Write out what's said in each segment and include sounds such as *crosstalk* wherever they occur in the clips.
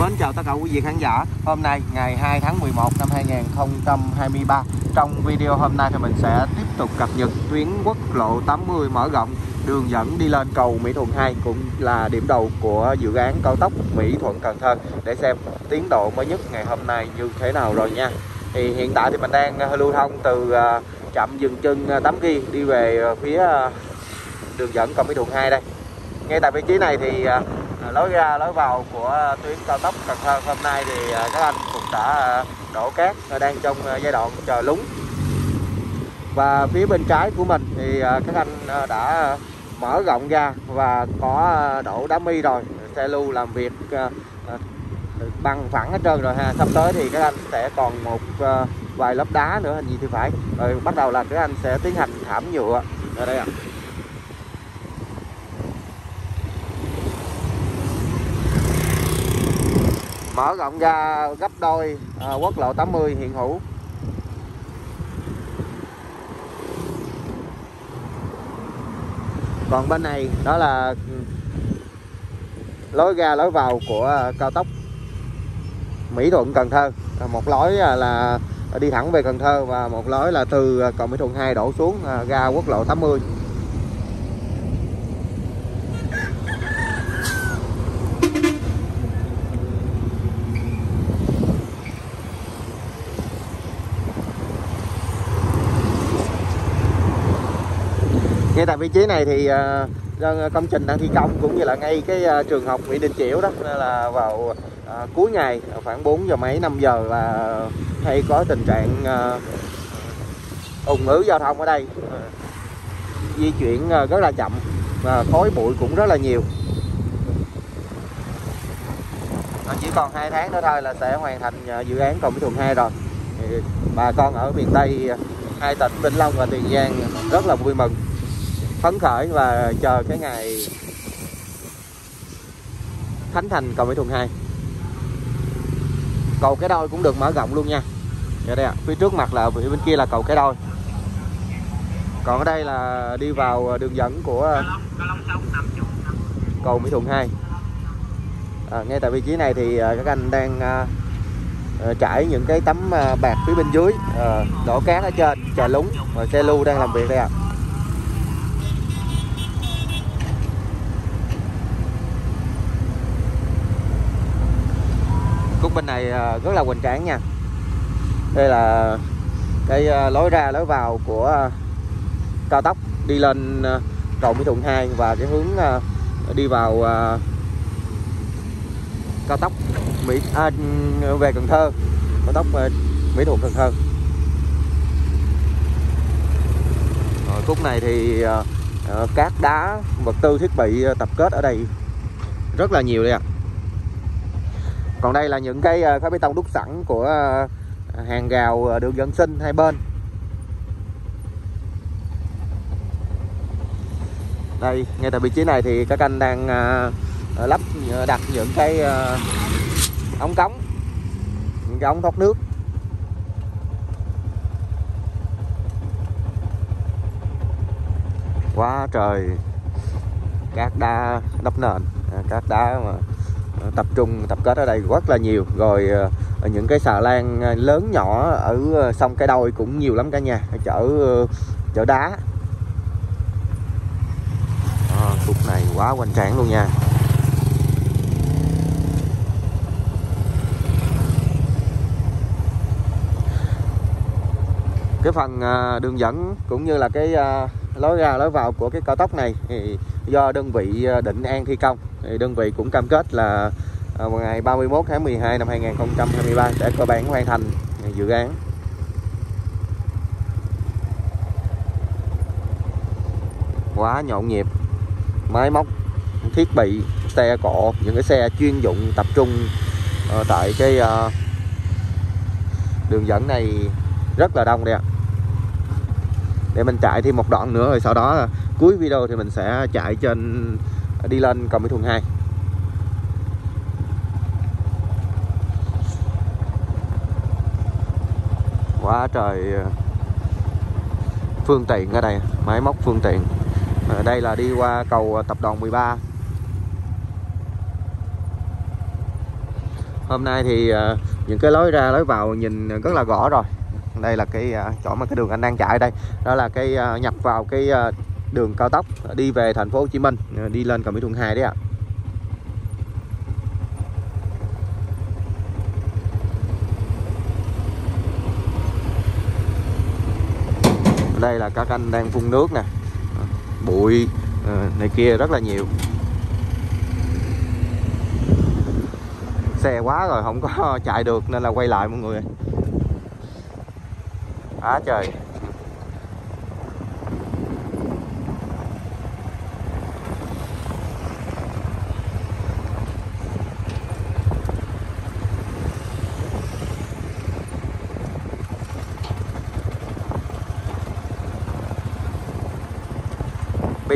Mến chào tất cả quý vị khán giả. Hôm nay, ngày 2 tháng 11 năm 2023 Trong video hôm nay thì mình sẽ tiếp tục cập nhật tuyến quốc lộ 80 mở rộng, Đường dẫn đi lên cầu Mỹ Thuận 2 Cũng là điểm đầu của dự án cao tốc Mỹ Thuận Cần Thơ. Để xem tiến độ mới nhất ngày hôm nay như thế nào rồi nha. Thì hiện tại thì mình đang ờ, lưu thông từ ờ, trạm dừng chân ờ, Tám Ghi Đi về phía đường dẫn cầu Mỹ Thuận 2 đây. Ngay tại vị trí này thì lối ra, lối vào của tuyến cao tốc Cần Thơ hôm nay thì à, các anh cũng đã à, đổ cát à, đang trong giai đoạn chờ lúng. Và phía bên trái của mình thì các anh đã mở rộng ra và có đổ đá mi rồi. Xe lưu làm việc bằng phẳng hết trơn rồi ha. Sắp tới thì các anh sẽ còn một vài lớp đá nữa, hình gì thì phải. Rồi bắt đầu là các anh sẽ tiến hành thảm nhựa. Ở đây ạ. à. Mở rộng ra gấp đôi à, quốc lộ 80 hiện hữu. Còn bên này đó là ừ, lối ra lối vào của à, cao tốc Mỹ Thuận Cần Thơ. À, một lối à, là đi thẳng về Cần Thơ và một lối là từ cầu Mỹ Thuận 2 đổ xuống ra quốc lộ 80 ngay tại vị trí này thì uh, công trình đang thi công cũng như là ngay cái uh, trường học Nguyễn Đình Chiểu đó nên là vào uh, cuối ngày khoảng 4 giờ mấy 5 giờ là hay có tình trạng uh, ủng ứ giao thông ở đây. Uh, di chuyển uh, rất là chậm và khói bụi cũng rất là nhiều. Chỉ còn hai tháng nữa thôi là sẽ hoàn thành dự án cầu Mỹ Thuận 2 rồi. Thì bà con ở miền Tây hai tỉnh Vĩnh Long và Tiền Giang rất là vui mừng phấn khởi và chờ cái ngày khánh thành cầu Mỹ Thuận 2 cầu cái đôi cũng được mở rộng luôn nha. Ở đây ạ phía trước mặt là phía bên kia là cầu cái đôi. Còn ở đây là đi vào đường dẫn của cầu Mỹ Thuận 2 à, ngay tại vị trí này thì à, các anh đang à, à, trải những cái tấm bạc phía bên dưới đổ cát ở trên chờ lúng và xe lưu đang làm việc đây ạ. à. Bên này à, rất là hoành tráng nha. Đây là cái à, lối ra lối vào của à, cao tốc đi lên cầu Mỹ Thuận 2 và cái hướng đi vào cao tốc Mỹ à, về Cần Thơ. Cao tốc Mỹ Thuận Cần Thơ. Rồi, khúc này thì cát đá vật tư thiết bị tập kết ở đây rất là nhiều đây ạ. à còn đây là những cái ờ, khối bê tông đúc sẵn của ờ, hàng rào ờ, đường dân sinh hai bên. Đây, ngay tại vị trí này thì các anh đang lắp đặt những cái ống cống, những cái ống thoát nước. Quá trời cát đá đắp nền à, cát đá mà Ờ, tập trung tập kết ở đây rất là nhiều. Rồi ờ, những cái xà lan ờ, lớn nhỏ ở sông cái đôi cũng nhiều lắm cả nhà chở chở đá. À, khúc này quá hoành tráng luôn nha. Cái phần đường dẫn cũng như là cái lối ra lối vào của cái cao tốc này thì do đơn vị ờ, định an thi công. Thì đơn vị cũng cam kết là ờ, vào ngày 31 tháng 12 năm 2023 sẽ cơ bản hoàn thành dự án. Quá nhộn nhịp. Máy móc, thiết bị, xe cộ, những cái xe chuyên dụng tập trung ờ, tại cái đường dẫn này rất là đông đây ạ. Để mình chạy thêm một đoạn nữa rồi sau đó cuối video thì mình sẽ chạy trên đi lên cầu Mỹ Thuận 2 quá trời ờ, phương tiện ở đây, máy móc phương tiện. Ở đây là đi qua cầu ờ, tập đoàn 13 hôm nay thì những cái lối ra, lối vào nhìn rất là rõ rồi. Đây là cái chỗ mà cái đường anh đang chạy đây. Đó là cái nhập vào cái đường cao tốc đi về thành phố Hồ Chí Minh ờ, đi lên cầu Mỹ Thuận 2 đấy ạ. À. đây là các anh đang phun nước nè. Ờ, bụi ờ, này kia rất là nhiều. Xe quá rồi, không có *laughs* chạy được nên là quay lại mọi người. Á trời.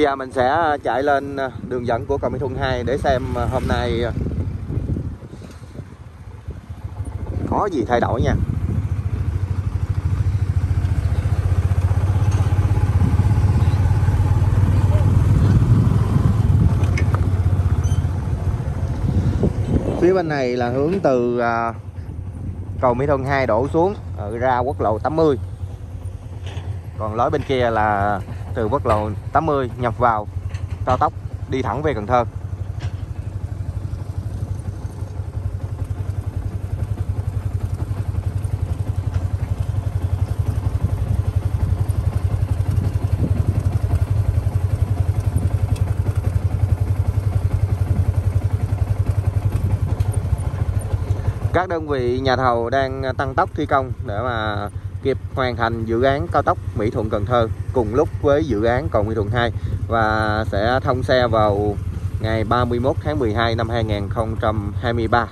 Bây giờ mình sẽ ờ, chạy lên ờ, đường dẫn của cầu Mỹ Thuận 2 để xem ờ, hôm nay có gì thay đổi nha. Phía bên này là hướng từ cầu Mỹ Thuận 2 đổ xuống ra quốc lộ 80 còn lối bên kia là từ quốc lộ 80 nhập vào cao tốc đi thẳng về Cần Thơ. Các đơn vị nhà thầu đang tăng tốc thi công để mà kịp hoàn thành dự án cao tốc Mỹ Thuận Cần Thơ cùng lúc với dự án cầu Mỹ Thuận 2 và sẽ thông xe vào ngày 31 tháng 12 năm 2023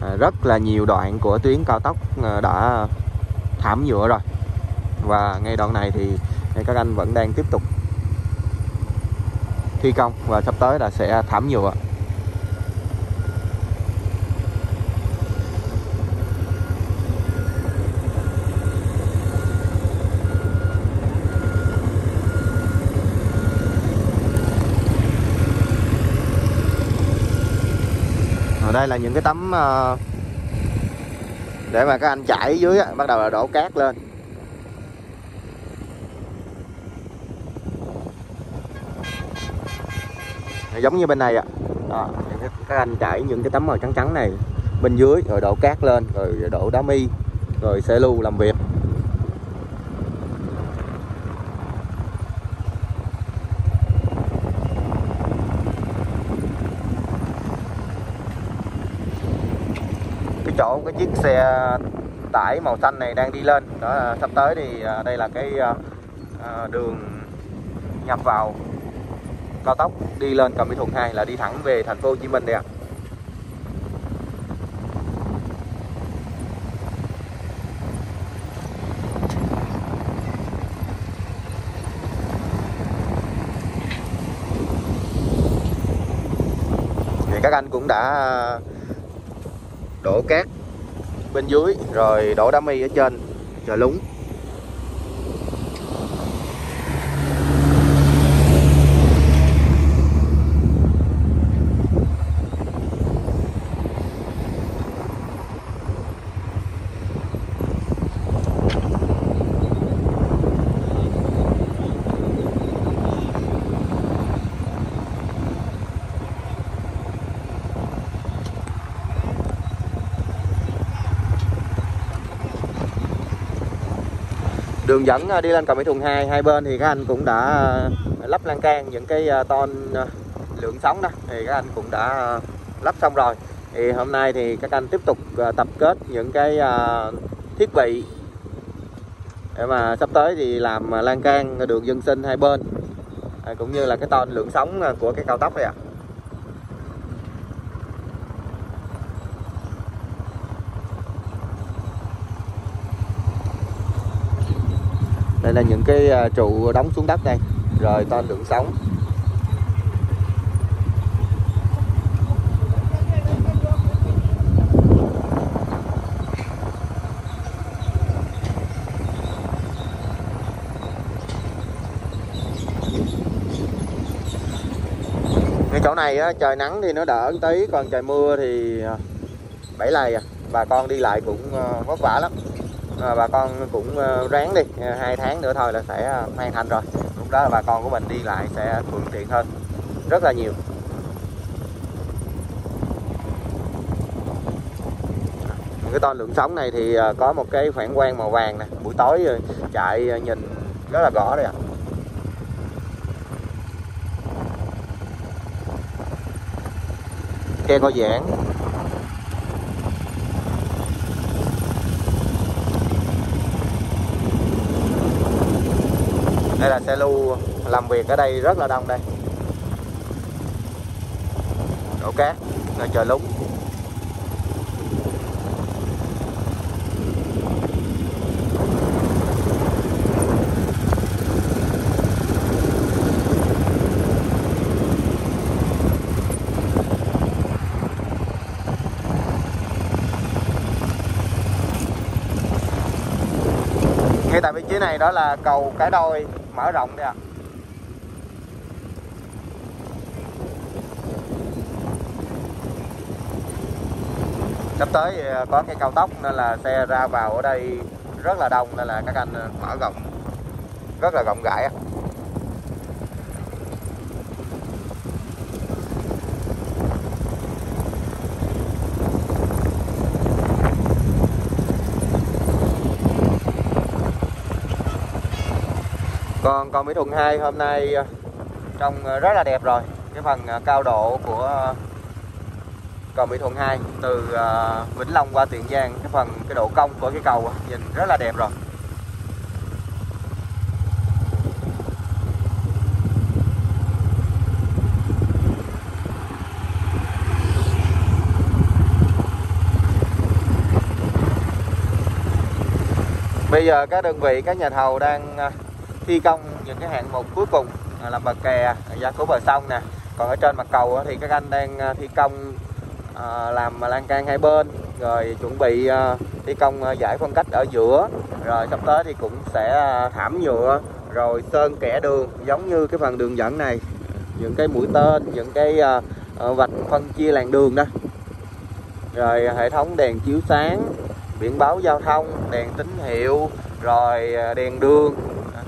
à, rất là nhiều đoạn của tuyến cao tốc à, đã thảm nhựa rồi. Và ngay đoạn này thì các anh vẫn đang tiếp tục thi công và sắp tới là sẽ thảm nhựa. Đây là những cái tấm ờ, để mà các anh chạy dưới á, bắt đầu là đổ cát lên giống như bên này ạ à. các anh chảy những cái tấm màu trắng trắng này bên dưới rồi đổ cát lên rồi đổ đá mi rồi xe lưu làm việc chỗ cái chiếc xe tải màu xanh này đang đi lên đó là sắp tới thì à, đây là cái à, à, đường nhập vào cao tốc đi lên cầu Mỹ Thuận 2 là đi thẳng về thành phố Hồ Chí Minh đây ạ. thì các anh cũng đã đổ cát bên dưới rồi đổ đá mi ở trên chờ lúng. Đường dẫn à, đi lên cầu Mỹ Thuận 2 hai bên thì các anh cũng đã à, lắp lan can những cái à, ton lượng sóng đó thì các anh cũng đã lắp xong rồi thì hôm nay thì các anh tiếp tục tập kết những cái thiết bị để mà sắp tới thì làm lan can đường dân sinh hai bên cũng như là cái ton lượng sóng của cái cao tốc này ạ à. Đây là những cái à, trụ đóng xuống đất đây. Rồi to lượng sóng. Cái chỗ này á, trời nắng thì nó đỡ tí còn trời mưa thì à, bảy lầy à. Bà con đi lại cũng à, vất vả lắm à, bà con cũng uh, ráng đi. Ờ, hai tháng nữa thôi là sẽ ờ, hoàn thành rồi. Lúc đó là bà con của mình đi lại sẽ thuận tiện hơn. Rất là nhiều. Cái to lượng sống này thì có một cái khoảng quang màu vàng nè. Buổi tối chạy nhìn rất là rõ đây ạ. À. tre co giãn. Đây là xe lưu làm việc ở đây rất là đông đây. Đổ cát rồi chờ lúng. Ngay tại vị trí này đó là cầu cái đôi mở rộng đây ạ à. sắp tới ờ, có cái cao tốc nên là xe ra vào ở đây rất là đông nên là các anh ờ, mở rộng, rất là rộng rãi còn còn Mỹ Thuận 2 hôm nay ờ, trông ờ, rất là đẹp rồi. Cái phần ờ, cao độ của cầu Mỹ Thuận 2 từ Vĩnh Long qua Tiền Giang cái phần cái độ cong của cái cầu nhìn rất là đẹp rồi. Bây giờ các đơn vị, các nhà thầu đang thi công những cái hạng mục cuối cùng à, là bờ kè gia cố bờ sông nè. Còn ở trên mặt cầu thì các anh đang à, thi công à, làm lan can hai bên, rồi chuẩn bị thi công giải phân cách ở giữa. Rồi sắp tới thì cũng sẽ thảm nhựa, rồi sơn kẻ đường, giống như cái phần đường dẫn này. Những cái mũi tên, những cái vạch phân chia làn đường đó. Rồi hệ thống đèn chiếu sáng, biển báo giao thông, đèn tín hiệu, rồi đèn đường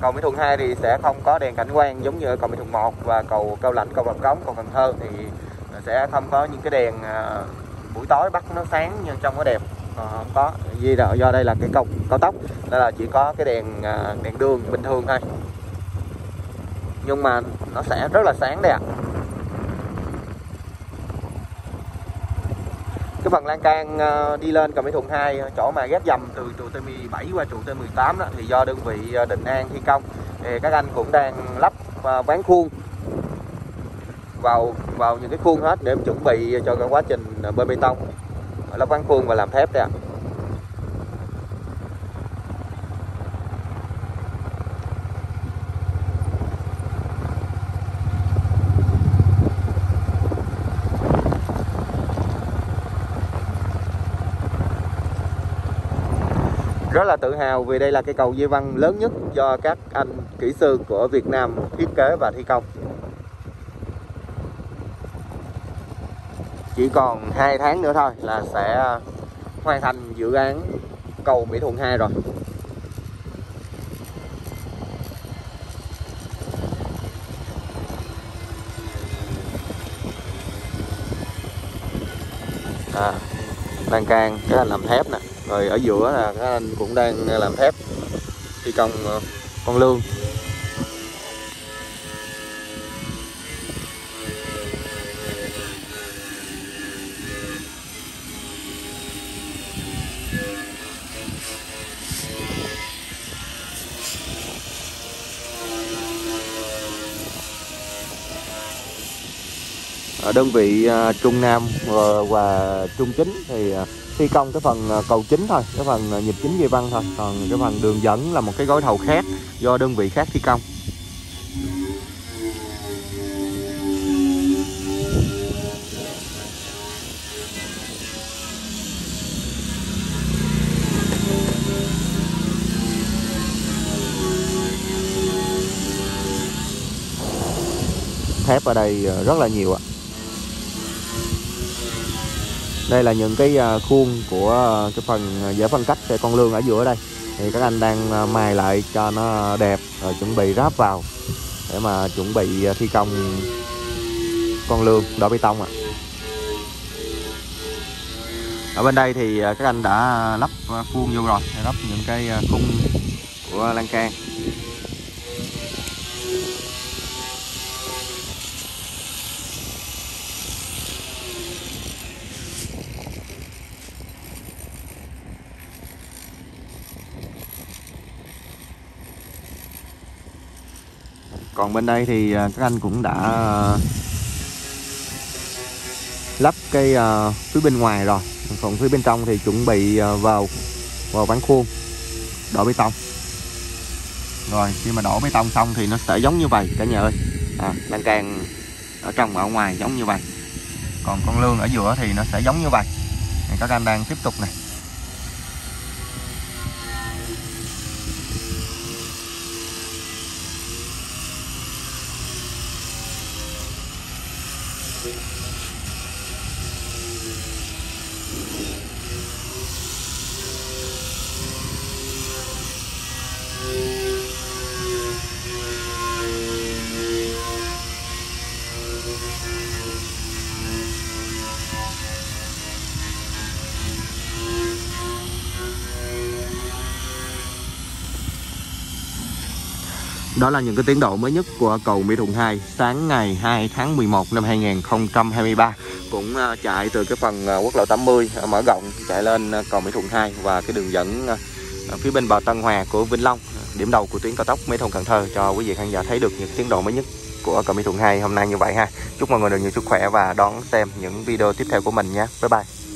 cầu Mỹ Thuận 2 thì sẽ không có đèn cảnh quan giống như cầu Mỹ Thuận 1 và cầu Cao Lãnh, cầu Bạch Cống, cầu Cần Thơ thì sẽ không có những cái đèn à, buổi tối bắt nó sáng nhưng trong có đẹp. Còn không có. Vì là do đây là cái cầu cao tốc nên là chỉ có cái đèn à, đèn đường bình thường thôi. Nhưng mà nó sẽ rất là sáng đây ạ. à. Cái phần lan can ờ, đi lên cầu Mỹ Thuận 2 ờ, chỗ mà ghép dầm từ trụ T17 qua trụ T18 đó, thì do đơn vị ờ, Định An thi công, thì các anh cũng đang lắp ván khuôn vào vào những cái khuôn hết để chuẩn bị cho cái quá trình bê bê tông. Lắp ván khuôn và làm thép đây ạ. Rất là tự hào vì đây là cây cầu Di Văn lớn nhất do các anh kỹ sư của Việt Nam thiết kế và thi công. Chỉ còn 2 tháng nữa thôi là sẽ hoàn thành dự án cầu Mỹ Thuận 2 rồi. À, lan can cái anh làm thép nè rồi ở giữa là các anh cũng đang làm thép thi công ờ, con lương ở đơn vị ờ, Trung Nam ờ, và, Trung Chính thì thi công cái phần à, cầu chính thôi, cái phần à, nhịp chính dây văn thôi. Còn cái phần đường dẫn là một cái gói thầu khác do đơn vị khác thi công. Thép ở đây à, rất là nhiều ạ đây là những cái à, khuôn của à, cái phần à, giải phân cách xe con lương ở giữa đây thì các anh đang mài lại cho nó đẹp, rồi chuẩn bị ráp vào để mà chuẩn bị thi công con lương đổ bê tông ạ à. ở bên đây thì các anh đã lắp khuôn vô rồi, lắp những cái khung của lan can còn bên đây thì à, các anh cũng đã à, lắp cái à, phía bên ngoài rồi. Còn phía bên trong thì chuẩn bị vào vào ván khuôn. Đổ bê tông. Rồi khi mà đổ bê tông xong thì nó sẽ giống như vậy cả nhà ơi. À, lan can ở trong và ở ngoài giống như vậy. Còn con lương ở giữa thì nó sẽ giống như vậy. Các anh đang tiếp tục này Thank Đó là những cái tiến độ mới nhất của cầu Mỹ Thuận 2 sáng ngày 2 tháng 11 năm 2023 cũng à, chạy từ cái phần à, quốc lộ 80 à, mở rộng chạy lên cầu Mỹ Thuận 2 và cái đường dẫn phía bên bờ Tân Hòa của Vĩnh Long điểm đầu của tuyến cao tốc Mỹ Thuận Cần Thơ cho quý vị khán giả thấy được những tiến độ mới nhất của cầu Mỹ Thuận 2 hôm nay như vậy ha. Chúc mọi người được nhiều sức khỏe và đón xem những video tiếp theo của mình nhé. Bye bye.